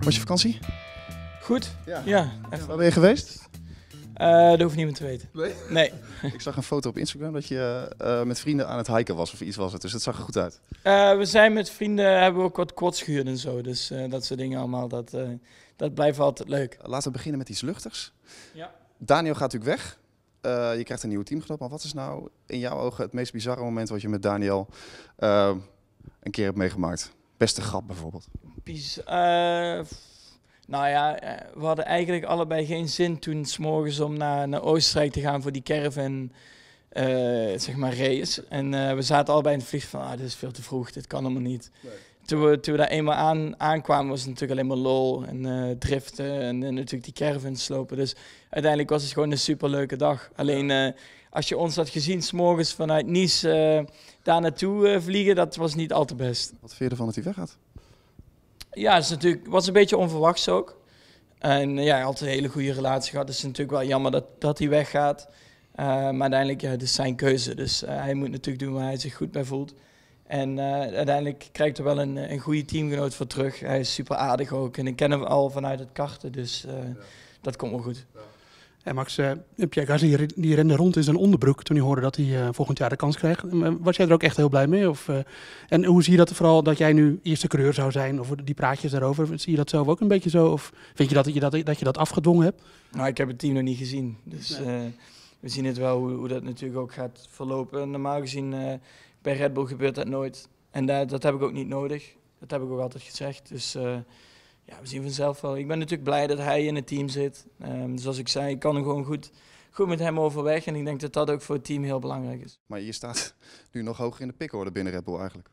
Was je vakantie? Goed? Ja. Ja, echt. Waar ben je geweest? Eh, dat hoeft niemand te weten. Nee? Nee. Ik zag een foto op Instagram dat je eh, met vrienden aan het hiken was of iets was het. Dus het zag er goed uit. Eh, we zijn met vrienden, hebben we ook wat quads gehuurd en zo. Dus eh, dat soort dingen allemaal, dat, eh, dat blijft altijd leuk. Laten we beginnen met iets luchtigs. Ja. Daniel gaat natuurlijk weg. Eh, je krijgt een nieuwe teamgenoot. Maar wat is nou in jouw ogen het meest bizarre moment wat je met Daniel eh, een keer hebt meegemaakt? Beste grap bijvoorbeeld. Biz- eh, nou ja, eh, we hadden eigenlijk allebei geen zin toen s'morgens om naar, naar Oostenrijk te gaan voor die caravan, eh, zeg maar, race. En eh, we zaten allebei in het vliegtuig van, ah, dit is veel te vroeg, dit kan helemaal niet. Toen, we, toen we daar eenmaal aan, aankwamen was het natuurlijk alleen maar lol en eh, driften en, eh, natuurlijk die caravan slopen. Dus uiteindelijk was het gewoon een superleuke dag. Alleen eh, als je ons had gezien s'morgens vanuit Nice eh, daar naartoe vliegen, dat was niet al te best. Wat vind je ervan dat hij weggaat? Ja, het is natuurlijk, was een beetje onverwachts ook. En ja, hij had een hele goede relatie gehad. Dus het is natuurlijk wel jammer dat, dat hij weggaat. Maar uiteindelijk, ja, het is zijn keuze. Dus hij moet natuurlijk doen waar hij zich goed bij voelt. En eh, uiteindelijk krijgt hij wel een, een goede teamgenoot voor terug. Hij is super aardig ook. En ik ken hem al vanuit het karten, dus eh, dat komt wel goed. En Max, uh, Pierre Gasly die, die rende rond in zijn onderbroek toen hij hoorde dat hij uh, volgend jaar de kans kreeg. Was jij er ook echt heel blij mee? Of, uh, en hoe zie je dat vooral dat jij nu eerste coureur zou zijn? Of die praatjes daarover, zie je dat zelf ook een beetje zo? Of vind je dat je dat, dat, je dat afgedwongen hebt? Nou, ik heb het team nog niet gezien. Dus nee. we zien het wel hoe, hoe, dat natuurlijk ook gaat verlopen. Normaal gezien bij Red Bull gebeurt dat nooit. En dat, dat heb ik ook niet nodig. Dat heb ik ook altijd gezegd. Dus ja, we zien vanzelf wel. Ik ben natuurlijk blij dat hij in het team zit. Um, zoals ik zei, ik kan er gewoon goed, goed met hem overweg. En ik denk dat dat ook voor het team heel belangrijk is. Maar je staat nu nog hoger in de pickorde binnen Red Bull eigenlijk.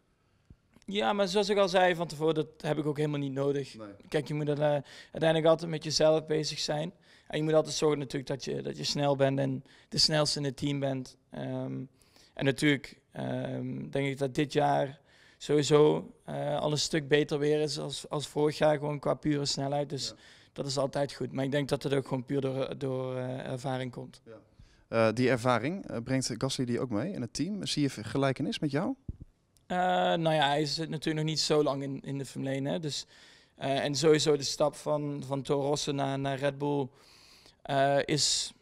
Ja, maar zoals ik al zei van tevoren, dat heb ik ook helemaal niet nodig. Nee. Kijk, je moet er, uh, uiteindelijk altijd met jezelf bezig zijn. En je moet altijd zorgen natuurlijk dat je, dat je snel bent en de snelste in het team bent. Um, en natuurlijk um, denk ik dat dit jaar sowieso uh, al een stuk beter weer is als, als vorig jaar, gewoon qua pure snelheid. Dus ja. dat is altijd goed. Maar ik denk dat het ook gewoon puur door, door uh, ervaring komt. Ja. Uh, die ervaring, brengt Gasly die ook mee in het team? Zie je gelijkenis met jou? nou ja, hij is natuurlijk nog niet zo lang in, in de Formule 1. Hè? Dus, en sowieso de stap van, van Toro Rosso naar, naar Red Bull is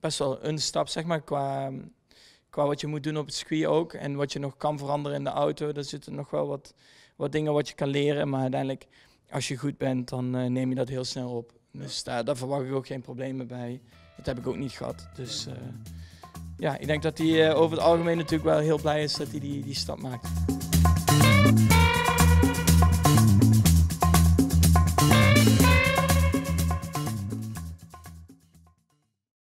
best wel een stap, zeg maar, qua, qua wat je moet doen op het circuit ook. En wat je nog kan veranderen in de auto. Er zitten nog wel wat, wat dingen wat je kan leren. Maar uiteindelijk, als je goed bent, dan uh, neem je dat heel snel op. Dus daar, daar, verwacht ik ook geen problemen bij. Dat heb ik ook niet gehad. Dus uh, ja, ik denk dat hij uh, over het algemeen natuurlijk wel heel blij is dat hij die, die stap maakt.